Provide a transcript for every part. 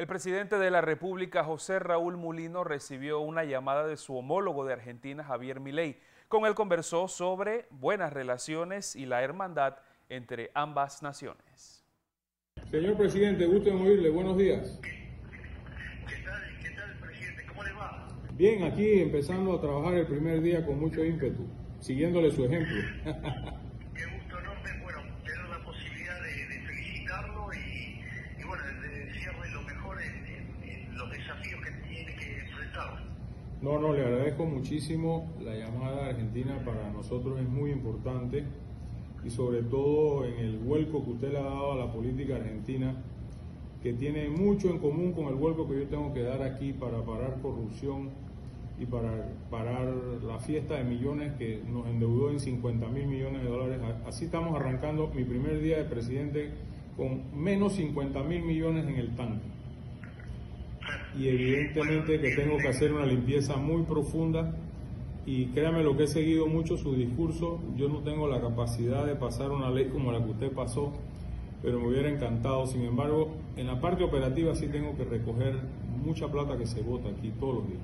El presidente de la República, José Raúl Mulino, recibió una llamada de su homólogo de Argentina, Javier Milei. Con él conversó sobre buenas relaciones y la hermandad entre ambas naciones. Señor presidente, gusto en oírle. Buenos días. ¿Qué tal, qué tal, presidente? ¿Cómo le va? Bien, aquí empezando a trabajar el primer día con mucho ímpetu, siguiéndole su ejemplo. Qué gusto enorme, bueno, tener la posibilidad de, de felicitarlo y, y, bueno, de desearle lo mejor en, en- en los que tiene que enfrentar. No, no, le agradezco muchísimo. La llamada Argentina para nosotros es muy importante y sobre todo en el vuelco que usted le ha dado a la política argentina, que tiene mucho en común con el vuelco que yo tengo que dar aquí para parar corrupción y para parar la fiesta de millones que nos endeudó en 50 mil millones de dólares. Así estamos arrancando mi primer día de presidente con menos 50 mil millones en el tanque y evidentemente que tengo que hacer una limpieza muy profunda y créame lo que he seguido mucho su discurso, yo no tengo la capacidad de pasar una ley como la que usted pasó, pero me hubiera encantado, sin embargo, en la parte operativa sí tengo que recoger mucha plata que se vota aquí todos los días.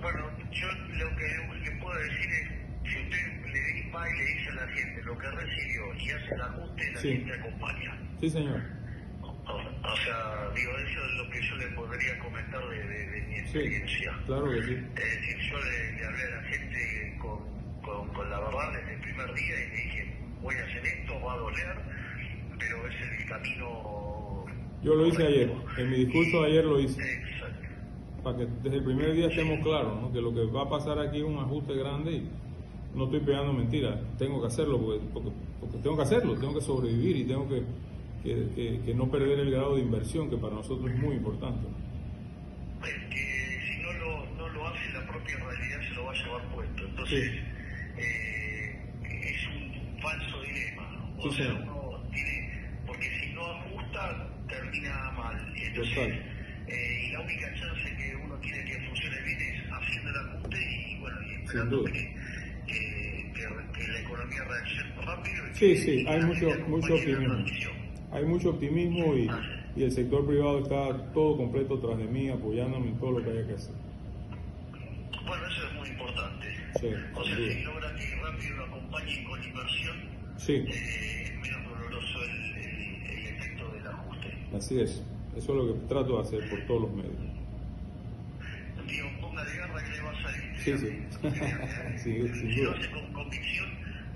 Bueno, yo lo que le puedo decir es, si usted le va y le dice a la gente lo que recibió y hace el ajuste, la Sí. gente acompaña. Sí, señor. O, o sea, digo, eso es lo que yo le podría comentar de, de- de mi Sí, experiencia. claro que sí. Es decir, yo le, le hablé a la gente con, con, con la verdad desde el primer día y le dije, voy a hacer esto, va a doler, pero es el camino... Yo lo hice ayer, en mi discurso de ayer lo hice, Exacto. para que desde el primer día estemos claros, ¿no? que lo que va a pasar aquí es un ajuste grande y no estoy pegando mentiras, tengo que hacerlo porque, porque, porque tengo que hacerlo, tengo que sobrevivir y tengo que, que- que- que no perder el grado de inversión que para nosotros es muy importante. Es que si no lo, no lo hace, la propia realidad se lo va a llevar puesto. Entonces, Sí. eh, es un falso dilema. O Sí, sea, señor. uno tiene, porque si no ajusta, termina mal. Entonces, Total. eh, y la única chance que uno tiene que funcione bien es haciendo el ajuste y, bueno, y esperando que, que, la economía reaccione rápido. y Sí, sí, hay mucho, mucho transición. Hay mucho optimismo y, y el sector privado está todo completo tras de mí, apoyándome en todo lo que haya que hacer. Bueno, eso es muy importante. Sí, o sea, si logra que rápido lo acompañen con inversión, Sí, eh, es menos doloroso el, el- el efecto del ajuste. así es. Eso es lo que trato de hacer por todos los medios. Digo, póngale garra que le va a salir. Sí, sí. Eh, Sí, sin si lo hace con convicción,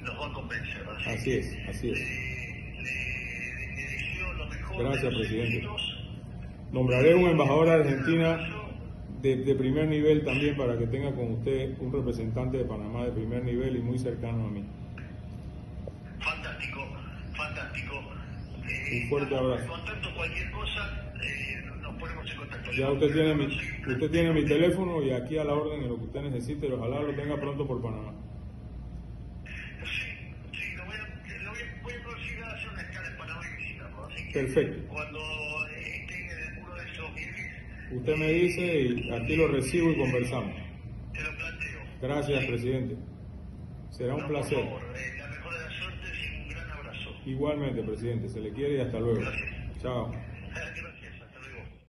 los va a convencer. Así, es, así es. Le, Gracias, de presidente. Nombraré un embajador a Argentina de, de primer nivel también para que tenga con usted un representante de Panamá de primer nivel y muy cercano a mí. Fantástico, fantástico. Eh, Un fuerte estamos abrazo. Contacto, cualquier cosa, eh, nos ponemos en contacto. Ya usted tiene mi, usted tiene mi teléfono y aquí a la orden en lo que usted necesite y ojalá lo tenga pronto por Panamá. Sí, sí, lo voy a, lo voy a, voy a conseguir hacer una escala en Panamá y visitarlo. Así que Perfecto. cuando eh, esté en el muro de esos viajes, Usted me dice y aquí lo recibo y conversamos. te lo planteo. Gracias, presidente. Será un No, placer. Por favor, eh, la mejor de las suertes y un gran abrazo. Igualmente, presidente. Se le quiere y hasta luego. Gracias. Chao.